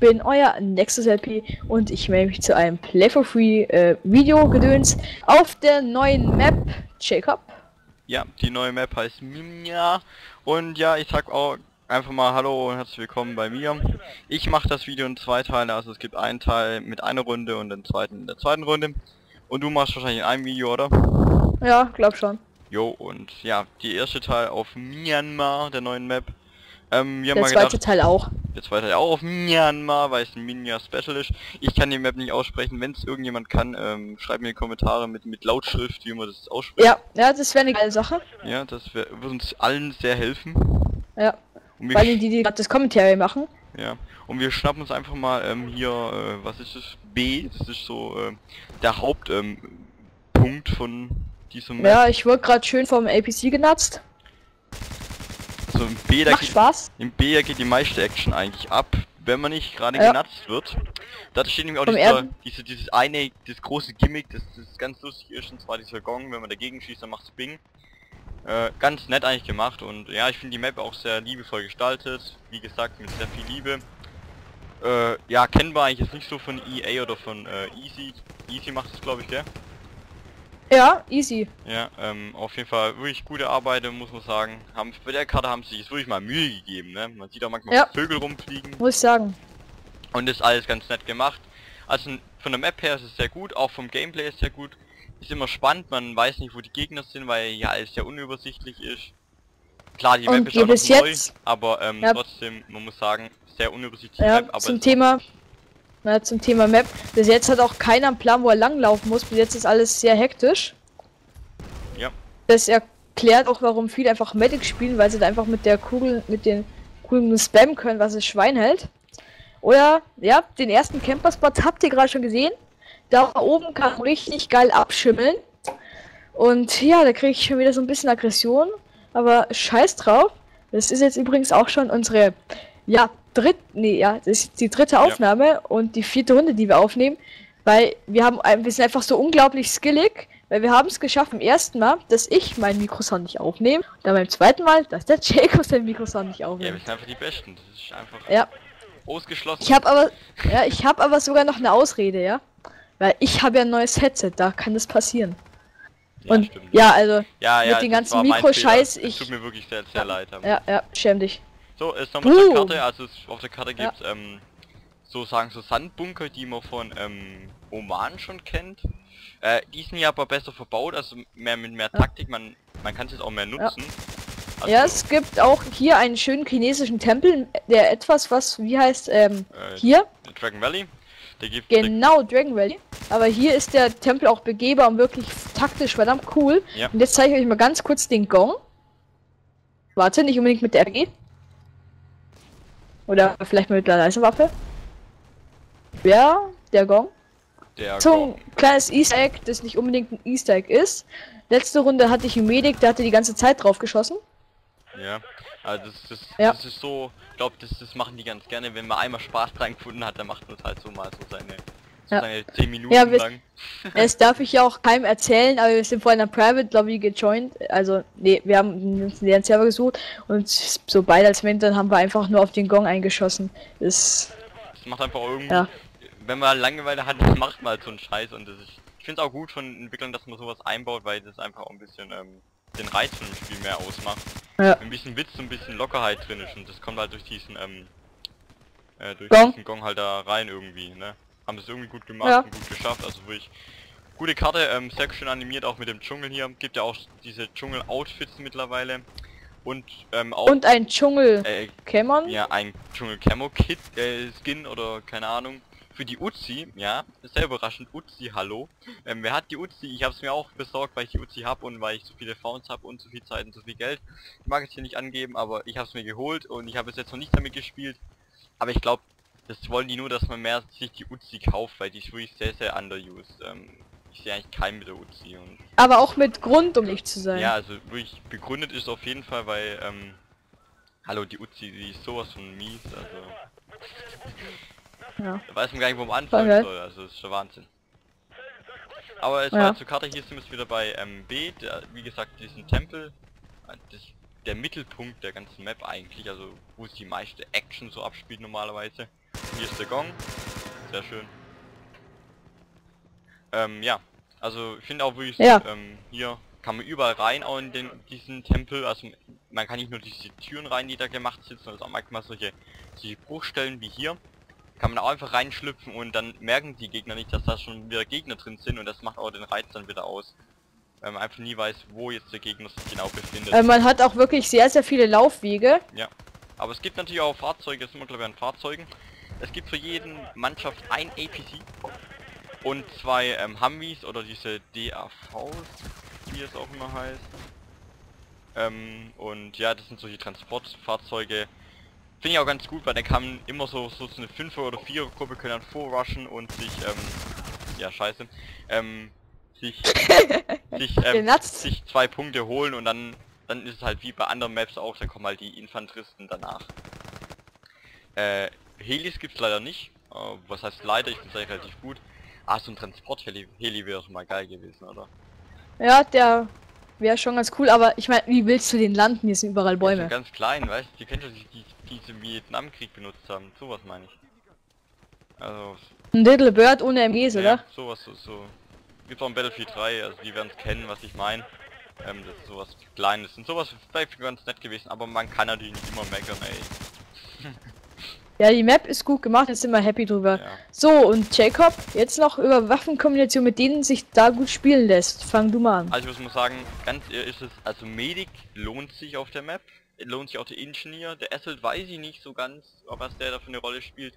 ich bin euer Nexus LP und ich melde mich zu einem Play for Free äh, Video gedöns auf der neuen Map Jacob. Ja, die neue Map heißt Mimia und ja, ich sag auch einfach mal Hallo und herzlich willkommen bei mir. Ich mache das Video in zwei Teile, also es gibt einen Teil mit einer Runde und den zweiten in der zweiten Runde. Und du machst wahrscheinlich in einem Video, oder? Ja, glaub schon. Jo, und ja, die erste Teil auf Myanmar, der neuen Map. Ähm, wir der haben zweite gedacht, Teil auch. Der zweite Teil auch auf Myanmar, weil es ein Minya Special ist. Ich kann die Map nicht aussprechen. Wenn es irgendjemand kann, ähm, schreibt mir in die Kommentare mit, mit Lautschrift, wie man das ausspricht. Ja, ja, das wäre eine geile Sache. Ja, das wär, würde uns allen sehr helfen. Ja. Und Weil wir, die, die gerade das Commentary machen. ja. Und wir schnappen uns einfach mal ähm, hier, äh, was ist das? B, das ist so äh, der Hauptpunkt ähm, von diesem Map. Ja, ich wurde gerade schön vom APC genutzt. Im B, da Macht geht, Spaß. im B da geht die meiste Action eigentlich ab, wenn man nicht gerade Ja. genutzt wird. Da steht nämlich auch dieser, diese, dieses eine, das große Gimmick, das, das ganz lustig ist, und zwar dieser Gong, wenn man dagegen schießt, dann macht's Bing. Äh, ganz nett eigentlich gemacht und ja, ich finde die Map auch sehr liebevoll gestaltet, wie gesagt, mit sehr viel Liebe. Äh, ja, kennbar eigentlich jetzt nicht so von EA oder von äh, Easy. Easy macht es glaube ich, gell? Ja, easy. Ja, ähm, auf jeden Fall wirklich gute Arbeit, muss man sagen. Haben, bei der Karte haben sie sich wirklich mal Mühe gegeben, ne? Man sieht auch manchmal Ja. Vögel rumfliegen Muss ich sagen. und ist alles ganz nett gemacht. Also von der Map her ist es sehr gut, auch vom Gameplay ist sehr gut. Ist immer spannend, man weiß nicht wo die Gegner sind, weil ja alles sehr unübersichtlich ist. Klar, die Und Map ist auch noch neu, jetzt- aber ähm, Ja. trotzdem, man muss sagen, sehr unübersichtlich Ja, Map, aber zum es- Thema. Na, zum Thema Map. Bis jetzt hat auch keiner einen Plan, wo er langlaufen muss. Bis jetzt ist alles sehr hektisch. Ja. Das erklärt auch, warum viele einfach Medic spielen, weil sie da einfach mit der Kugel, mit den Kugeln spammen können, was das Schwein hält. Oder, ja, den ersten Camper-Spot habt ihr gerade schon gesehen. Da oben kann man richtig geil abschimmeln. Und ja, da kriege ich schon wieder so ein bisschen Aggression. Aber scheiß drauf. Das ist jetzt übrigens auch schon unsere, ja, dritt, nee, ja, das ist die dritte Aufnahme und die vierte Runde, die wir aufnehmen. Weil wir haben, ein- wir sind einfach so unglaublich skillig, weil wir haben es geschafft im ersten Mal, dass ich mein Mikrosound nicht aufnehme. Dann beim zweiten Mal, dass der Jacob sein Mikrosound nicht ja, wir aufnimmt. sind einfach die Besten. Das ist einfach Ja, ausgeschlossen. ich habe aber, ja, ich habe aber sogar noch eine Ausrede, ja. Weil ich habe ja ein neues Headset, da kann das passieren. ja, und stimmt. ja, also, ja, ja, mit den das ganzen Mikroscheiß, ich- tut mir wirklich sehr, sehr leid. ja, ja, schäm dich. So, ist nochmal zur Boom. Karte, also es, auf der Karte Ja. gibt's ähm, so sagen so Sandbunker, die man von ähm, Oman schon kennt. Äh, die sind ja aber besser verbaut, also mehr mit mehr Taktik, man man kann es jetzt auch mehr nutzen. Also, Ja, es gibt auch hier einen schönen chinesischen Tempel, der etwas, was, wie heißt, ähm, äh, hier, Dragon Valley, der gibt genau, Dragon Valley. Aber hier ist der Tempel auch begehbar und wirklich taktisch verdammt cool. Ja. Und jetzt zeige ich euch mal ganz kurz den Gong. Warte, nicht unbedingt mit der RG. Oder vielleicht mit der leisen Waffe. Ja, der Gong. der So Gong. ein kleines Easter Egg, das nicht unbedingt ein Easter Egg ist. Letzte Runde hatte ich einen Medic, der hatte die ganze Zeit drauf geschossen. Ja, also das, das, Ja. das ist so, ich glaube, das, das machen die ganz gerne, wenn man einmal Spaß dran gefunden hat, dann macht man es halt so mal so seine, Ja. seine 10 Minuten Ja, wir- lang. Das darf ich ja auch keinem erzählen, aber wir sind in einer Private Lobby gejoint. Also, nee, wir haben uns einen leeren Server gesucht und so beide als Mentoren haben wir einfach nur auf den Gong eingeschossen. Das, Das macht einfach irgendwie, Ja. wenn man Langeweile hat, dann macht man halt so einen Scheiß und das ist, ich finde es auch gut von Entwicklern, dass man sowas einbaut, weil das einfach auch ein bisschen ähm, den Reiz von dem Spiel mehr ausmacht. ja. Ein bisschen Witz, ein bisschen Lockerheit drin ist und das kommt halt durch diesen, ähm, äh, durch Gong. diesen Gong halt da rein irgendwie, ne? Haben es irgendwie gut gemacht Ja. und gut geschafft, also wirklich gute Karte, ähm, sehr schön animiert, auch mit dem Dschungel hier, gibt ja auch diese Dschungel-Outfits mittlerweile und ähm, auch Und ein Dschungel äh, Cameron. ja, ein Dschungel Camo Kit, äh, Skin oder keine Ahnung. Für die Uzi, ja, ist sehr überraschend. Uzi, hallo. Ähm, wer hat die Uzi? Ich habe es mir auch besorgt, weil ich die Uzi habe und weil ich so viele Founds habe und so viel Zeit und so viel Geld. Ich mag es hier nicht angeben, aber ich habe es mir geholt und ich habe es jetzt noch nicht damit gespielt. Aber ich glaube, das wollen die nur, dass man mehr sich die Uzi kauft, weil die ist wirklich sehr, sehr underused. Ähm, ich sehe eigentlich keinen mit der Uzi und Aber auch mit Grund, um nicht zu sein. ja, also wirklich begründet ist auf jeden Fall, weil, ähm, hallo, die Uzi, die ist sowas von mies, also, Ja. da weiß man gar nicht, wo man anfangen geil. soll, also, das ist schon Wahnsinn. Aber es Ja. war zur Karte, hier sind wir wieder bei ähm, B, der, wie gesagt, diesen Tempel, das, der Mittelpunkt der ganzen Map eigentlich, also, wo sich die meiste Action so abspielt normalerweise. Hier ist der Gong. Sehr schön. Ähm, ja. Also ich finde auch wirklich, Ja. ähm, hier kann man überall rein, auch in den, diesen Tempel. Also man kann nicht nur diese Türen rein, die da gemacht sind, sondern auch manchmal solche, solche Bruchstellen wie hier. Kann man auch einfach reinschlüpfen und dann merken die Gegner nicht, dass da schon wieder Gegner drin sind und das macht auch den Reiz dann wieder aus. Weil man einfach nie weiß, wo jetzt der Gegner sich genau befindet. Äh, man hat auch wirklich sehr, sehr viele Laufwege. Aber es gibt natürlich auch Fahrzeuge, das sind wir glaube ich an Fahrzeugen. Es gibt für jeden Mannschaft ein APC und zwei ähm, Humvees oder diese DAVs, wie es auch immer heißt. Ähm, und ja, das sind solche Transportfahrzeuge. Finde ich auch ganz gut, weil dann kann man immer so, so eine 5er oder 4er Gruppe können dann vorrushen und sich, ähm, ja scheiße, ähm, sich, sich, ähm, sich zwei Punkte holen und dann dann ist es halt wie bei anderen Maps auch, dann kommen halt die Infanteristen danach. Äh, Helis gibt's leider nicht. Äh, was heißt leider, ich finde es eigentlich relativ gut. Ah, so ein Transport-Heli Heli wäre doch mal geil gewesen, oder? Ja, der wäre schon ganz cool, aber ich meine, wie willst du den landen? Hier sind überall Bäume. ganz klein, weißt du? Die kennt ihr, die, die, im Vietnamkrieg benutzt haben. Sowas meine ich. Also, Ein Little Bird ohne MGs, ja, oder? sowas so, so. Gibt auch ein Battlefield 3, also die werden es kennen, was ich meine. Ähm, das ist sowas Kleines und sowas wäre vielleicht ganz nett gewesen, aber man kann natürlich nicht immer meckern, ey. Ja, die Map ist gut gemacht, jetzt sind wir happy drüber. Ja. So, und Jacob, jetzt noch über Waffenkombination, mit denen sich da gut spielen lässt. Fang du mal an. Also ich muss mal sagen, ganz ehrlich ist es, also Medic lohnt sich auf der Map, lohnt sich auch der Ingenieur, der Assault weiß ich nicht so ganz, was der da für eine Rolle spielt.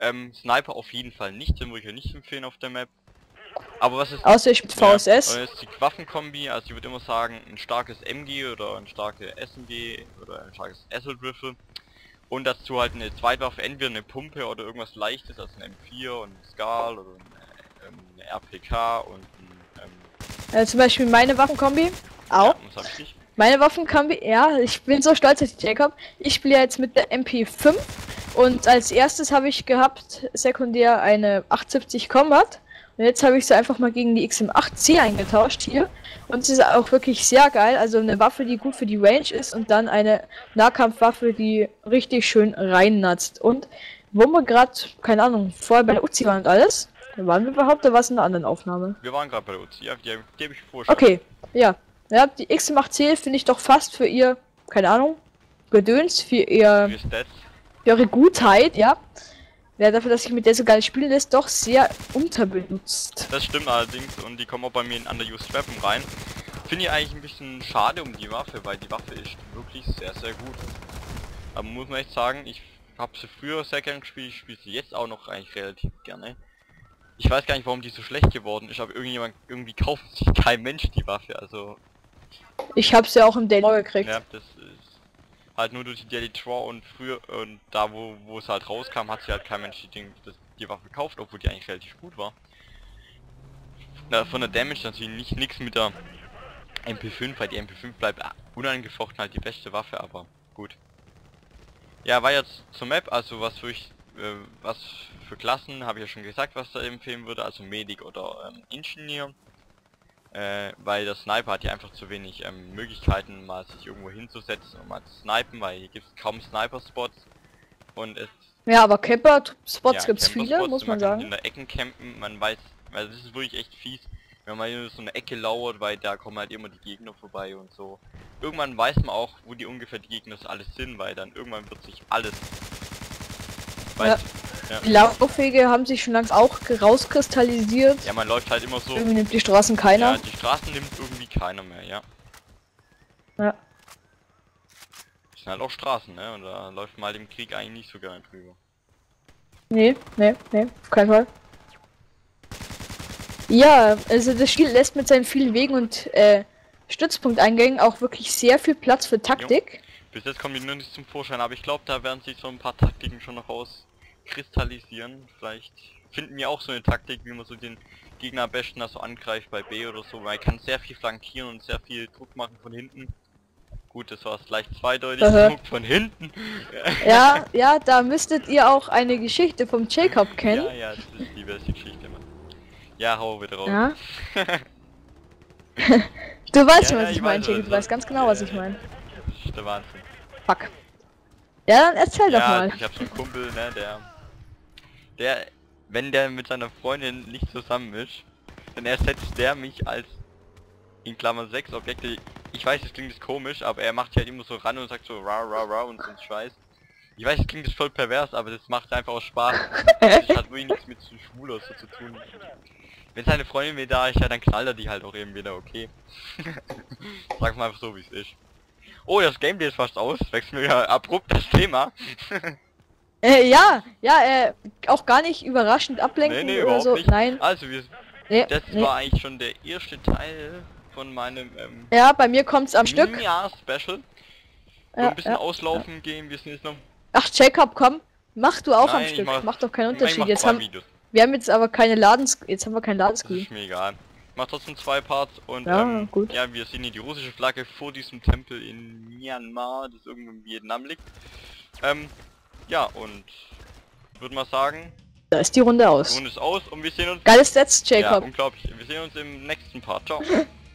Ähm, Sniper auf jeden Fall nicht, den würde ich ja nicht empfehlen auf der Map. Aber was ist... Außer ich Ja, VSS. und jetzt die Waffenkombi, also ich würde immer sagen, ein starkes MG oder ein starkes SMG oder ein starkes Assault Rifle. Und dazu halt eine Zweitwaffe, entweder eine Pumpe oder irgendwas leichtes, also ein M4 und ein Skal oder eine, ähm, eine RPK und ein... Ähm, Äh, zum Beispiel meine Waffenkombi. Auch. ja? Meine Waffenkombi, ja, ich bin so stolz auf dich, Jacob. Ich spiele jetzt mit der MP5 und als erstes habe ich gehabt, sekundär eine 870 Combat. Und jetzt habe ich sie einfach mal gegen die XM8C eingetauscht hier. Und sie ist auch wirklich sehr geil. Also eine Waffe, die gut für die Range ist und dann eine Nahkampfwaffe, die richtig schön reinnatzt. Und wo wir gerade, keine Ahnung, vorher bei der Uzi waren und alles, da waren wir überhaupt, da war es in einer anderen Aufnahme. Wir waren gerade bei der UC, ja, die, die habe ich schon. Okay, ja. Ja, die XM8C finde ich doch fast für ihr, keine Ahnung, Gedöns, für ihr, für ihre Gutheit, ja. Ja, dafür, dass sich mit der so geil spielen lässt, doch sehr unterbenutzt. Das stimmt allerdings und die kommen auch bei mir in Underused Weapon rein. Finde ich eigentlich ein bisschen schade um die Waffe, weil die Waffe ist wirklich sehr, sehr gut. Aber muss man echt sagen, ich habe sie früher sehr gern gespielt, ich spiele sie jetzt auch noch eigentlich relativ gerne. Ich weiß gar nicht, warum die so schlecht geworden ist, aber irgendjemand, irgendwie kauft sich kein Mensch die Waffe, also Ich hab's ja auch im Daily gekriegt. ja, das ist halt nur durch die Daily Draw und früher und da wo, wo es halt rauskam, hat sich halt kein Mensch die, Ding, das, die Waffe gekauft, obwohl die eigentlich relativ gut war. Na, von der Damage natürlich nicht nichts mit der MP5, weil die MP5 bleibt unangefochten halt die beste Waffe, aber gut. Ja, war jetzt zur Map, also was für ich, äh, was für Klassen habe ich ja schon gesagt, was da empfehlen würde, also Medic oder ähm, Ingenieur. Äh, weil der Sniper hat ja einfach zu wenig ähm, Möglichkeiten, mal sich irgendwo hinzusetzen und mal zu snipen, weil hier gibt es kaum Sniper-Spots. Und es Ja, aber Camper-Spots ja, gibt's Camper-Spots viele, muss man kann sagen. in der Ecken campen, man weiß, also das ist wirklich echt fies, wenn man in so eine Ecke lauert, weil da kommen halt immer die Gegner vorbei und so. Irgendwann weiß man auch, wo die ungefähr die Gegner alles sind, weil dann irgendwann wird sich alles... Weiß, ja. Die Laufwege haben sich schon langsam auch rauskristallisiert. ja, man läuft halt immer so... Irgendwie nimmt die Straßen keiner. Ja, die Straßen nimmt irgendwie keiner mehr, ja. Ja. Das sind halt auch Straßen, ne? Und da läuft mal im Krieg eigentlich nicht so gerne drüber. Nee, nee, nee, auf keinen Fall. Ja, also das Spiel lässt mit seinen vielen Wegen und äh, Stützpunkteingängen auch wirklich sehr viel Platz für Taktik. Bis jetzt kommen die nur nicht zum Vorschein, aber ich glaube, da werden sich so ein paar Taktiken schon noch auskristallisieren. Vielleicht finden wir auch so eine Taktik, wie man so den Gegner am besten da so angreift bei B oder so, weil er kann sehr viel flankieren und sehr viel Druck machen von hinten. Gut, das war leicht zweideutig, Aha. Druck von hinten. Ja, ja, da müsstet ihr auch eine Geschichte vom Jacob kennen. Ja, ja, das ist die beste Geschichte, Mann. Ja, hau wieder raus. Ja. du weißt Ja, schon, ja, was ich ich meine, Jacob. was Du weißt ganz genau, was ich meine. Das ist der Wahnsinn. Fuck. Ja, dann erzähl doch mal. ich hab so einen Kumpel, ne, der der, wenn der mit seiner Freundin nicht zusammen ist, dann ersetzt der mich als in Klammer 6 Objekte. Ich weiß, es klingt jetzt komisch, aber er macht halt immer so ran und sagt so ra ra ra und so ein Scheiß. Ich weiß, es klingt jetzt voll pervers, aber das macht einfach aus Spaß. Das hat wirklich nichts mit zu schwul oder so zu tun. Wenn seine Freundin mir da ist, ja, dann knallt er die halt auch eben wieder, okay. Sag mal einfach so, wie es ist. Oh, das Gameplay ist fast aus. Wechseln wir ja abrupt das Thema. Äh, ja, ja, äh, auch gar nicht überraschend ablenken nee, nee, oder so. nicht. Nein, Also, wir, nee, das war eigentlich schon der erste Teil von meinem ähm, Ja, bei mir kommt's am Stück. Ja, Special. So Ja, ein bisschen ja, auslaufen gehen, wir sind jetzt noch... Ach, Jacob, komm. Mach du auch Nein, am Stück. mach- Macht doch keinen Unterschied. Jetzt haben, Videos. wir haben jetzt aber keine Ladens... Jetzt haben wir keinen Ladenscreen. ist mir egal. Mach trotzdem zwei Parts und Ja, ähm, gut. ja, wir sehen hier die russische Flagge vor diesem Tempel in Myanmar, das irgendwo in Vietnam liegt. Ähm, ja, und würde mal sagen, Da ist die Runde die aus. Runde ist aus und wir sehen uns... Geiles Ja, Jacob. unglaublich. Wir sehen uns im nächsten Part. Ciao.